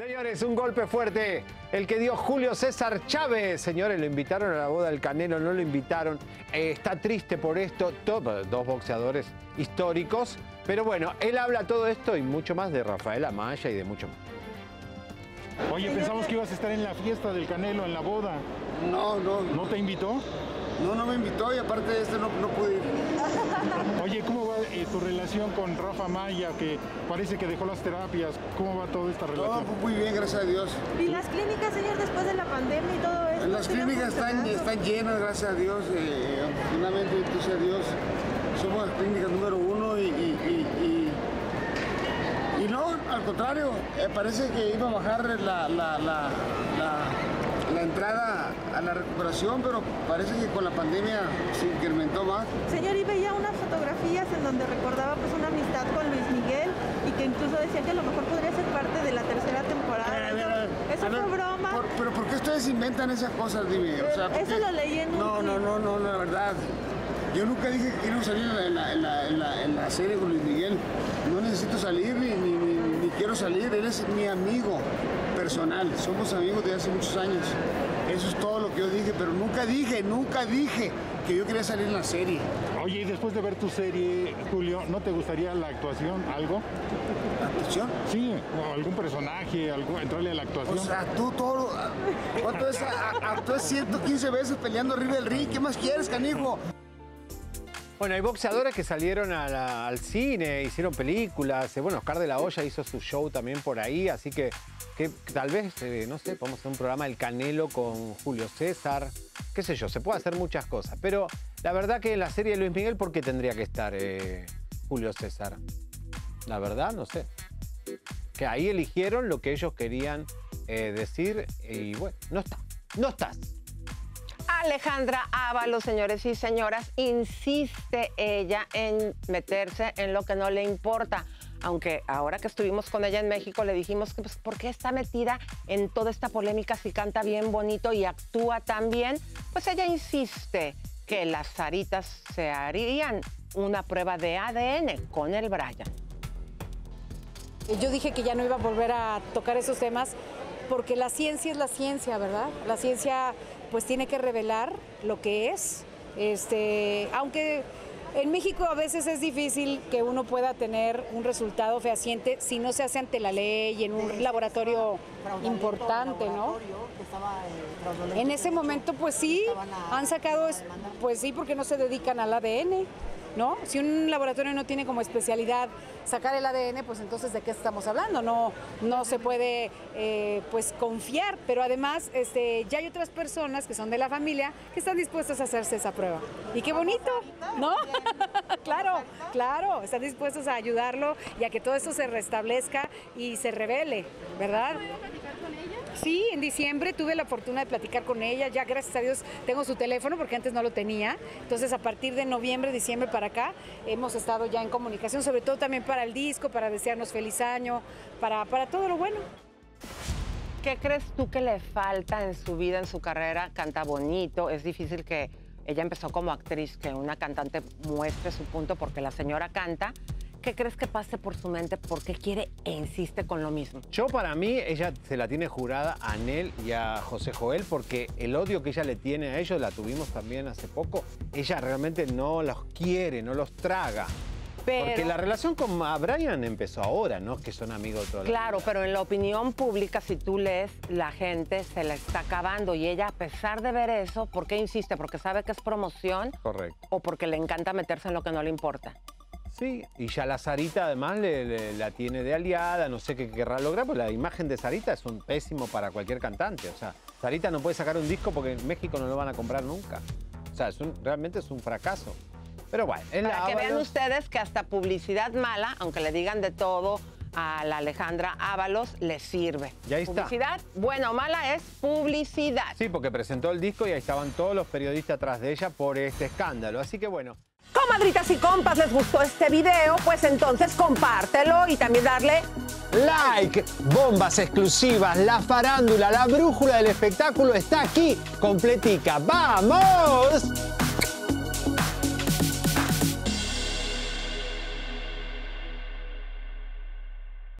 Señores, un golpe fuerte. El que dio Julio César Chávez. Señores, lo invitaron a la boda del Canelo, no lo invitaron. Eh, está triste por esto. Todo, dos boxeadores históricos. Pero bueno, él habla todo esto y mucho más de Rafael Amaya y de mucho más. Oye, pensamos que ibas a estar en la fiesta del Canelo, en la boda. No, no, ¿No te invitó? No, no me invitó y aparte de esto no, no pude ir. Oye, ¿cómo va eh, tu relación con Rafa Maya, que parece que dejó las terapias? ¿Cómo va toda esta Todo relación? fue muy bien, gracias a Dios. ¿Y las clínicas, señor, después de la pandemia y todo esto? Las clínicas están, están llenas, gracias a Dios. eh, afortunadamente, gracias a Dios, somos la clínica número uno y, y, y- y- y no, al contrario, eh, parece que iba a bajar la, la, la, la- entrada a la recuperación, pero parece que con la pandemia se incrementó más. Señor, y veía unas fotografías en donde recordaba pues una amistad con Luis Miguel y que incluso decía que a lo mejor podría ser parte de la tercera temporada. A ver, a ver, a ver. ¿Eso A ver, fue broma? por- pero ¿por qué ustedes inventan esas cosas, dime? O sea, ¿por Eso lo leí en un No, no, no, no, la verdad. Yo nunca dije que quiero salir en la, en la- en la- en la- serie con Luis Miguel. No necesito salir ni- ni- ni quiero salir. Él es mi amigo personal. Somos amigos de hace muchos años. Eso es todo lo que yo dije, pero nunca dije, nunca dije que yo quería salir en la serie. Oye, y después de ver tu serie, Julio, ¿no te gustaría la actuación, algo? ¿La actuación? Sí, o algún personaje, algo, entrarle a la actuación. O sea, tú todo. ¿Cuánto es? A- a- Actué 115 veces peleando arriba del ring. ¿Qué más quieres, canijo? Bueno, hay boxeadores que salieron al cine, hicieron películas. eh, Bueno, Oscar de la Hoya hizo su show también por ahí, así que, que tal vez, eh, no sé, podemos hacer un programa El Canelo con Julio César, qué sé yo, se puede hacer muchas cosas. Pero la verdad que en la serie de Luis Miguel, ¿por qué tendría que estar eh, Julio César? La verdad, no sé. Que ahí eligieron lo que ellos querían decir y bueno, no está, no estás. Alejandra Ábalos, señores y señoras, insiste ella en meterse en lo que no le importa. Aunque ahora que estuvimos con ella en México le dijimos que pues, ¿por qué está metida en toda esta polémica si canta bien bonito y actúa tan bien? Pues ella insiste que las Saritas se harían una prueba de ADN con el Brian. Yo dije que ya no iba a volver a tocar esos temas porque la ciencia es la ciencia, ¿verdad? La ciencia pues tiene que revelar lo que es. Este, aunque en México a veces es difícil que uno pueda tener un resultado fehaciente si no se hace ante la ley y en un laboratorio importante, ¿no? En ese momento, pues sí, han sacado, es- pues sí, porque no se dedican al ADN, ¿no? Si un laboratorio no tiene como especialidad sacar el ADN, pues entonces de qué estamos hablando, no, no se puede, eh, pues confiar, pero además, este, ya hay otras personas que son de la familia que están dispuestas a hacerse esa prueba. Y qué bonito, ¿no? claro, claro, están dispuestos a ayudarlo y a que todo esto se restablezca y se revele, ¿verdad? Sí, en diciembre tuve la fortuna de platicar con ella. Ya gracias a Dios tengo su teléfono porque antes no lo tenía. Entonces a partir de noviembre, diciembre para acá hemos estado ya en comunicación, sobre todo también para el disco, para desearnos feliz año, para, para todo lo bueno. ¿Qué crees tú que le falta en su vida, en su carrera? Canta bonito, es difícil que ella empezó como actriz, que una cantante muestre su punto porque la señora canta. ¿Qué crees que pase por su mente? ¿Por qué quiere e insiste con lo mismo? Yo para mí, ella se la tiene jurada a Anel y a José Joel porque el odio que ella le tiene a ellos, la tuvimos también hace poco, ella realmente no los quiere, no los traga. Pero, Porque la relación con Brian empezó ahora, no que son amigos toda la claro, vida. pero en la opinión pública, si tú lees, la gente se la está acabando y ella, a pesar de ver eso, ¿por qué insiste? ¿Porque sabe que es promoción Correcto. o porque le encanta meterse en lo que no le importa? Sí, y ya la Sarita además le- le- la tiene de aliada, no sé qué querrá lograr, pues la imagen de Sarita es un pésimo para cualquier cantante. O sea, Sarita no puede sacar un disco porque en México no lo van a comprar nunca. O sea, es un- realmente es un fracaso. Pero bueno, la Para que vean ustedes que hasta publicidad mala, aunque le digan de todo a la Alejandra Ábalos, le sirve. Y ahí está. Publicidad, buena o mala, es publicidad. Sí, porque presentó el disco y ahí estaban todos los periodistas atrás de ella por este escándalo. Así que bueno, Comadritas y compas, ¿les gustó este video? Pues entonces compártelo y también darle like, bombas exclusivas, la farándula, la brújula del espectáculo está aquí, completica. ¡Vamos!